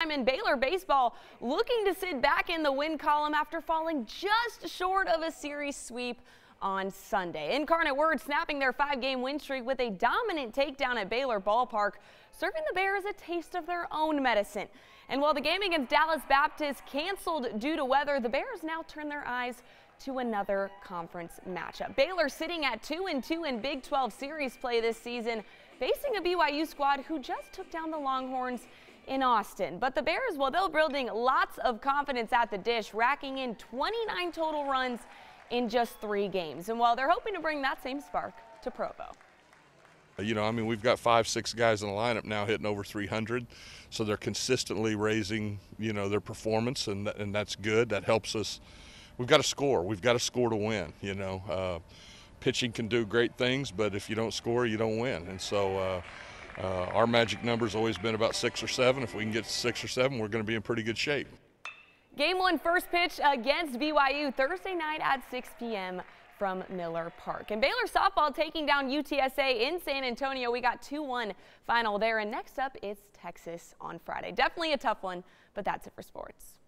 in Baylor baseball looking to sit back in the win column after falling just short of a series sweep on Sunday. Incarnate Word snapping their five-game win streak with a dominant takedown at Baylor Ballpark, serving the Bears a taste of their own medicine. And while the game against Dallas Baptist canceled due to weather, the Bears now turn their eyes to another conference matchup. Baylor sitting at 2 and 2 in Big 12 series play this season, facing a BYU squad who just took down the Longhorns in Austin. But the Bears, well, they're building lots of confidence at the dish, racking in 29 total runs in just three games. And while they're hoping to bring that same spark to Provo. You know, I mean, we've got five, six guys in the lineup now hitting over 300, so they're consistently raising, you know, their performance, and and that's good. That helps us. We've got to score. We've got to score to win. You know, uh, pitching can do great things, but if you don't score, you don't win. And so. Uh, uh, our magic number has always been about six or seven. If we can get to six or seven, we're going to be in pretty good shape. Game one first pitch against BYU Thursday night at 6 p.m. from Miller Park. And Baylor softball taking down UTSA in San Antonio. We got 2-1 final there. And next up, it's Texas on Friday. Definitely a tough one, but that's it for sports.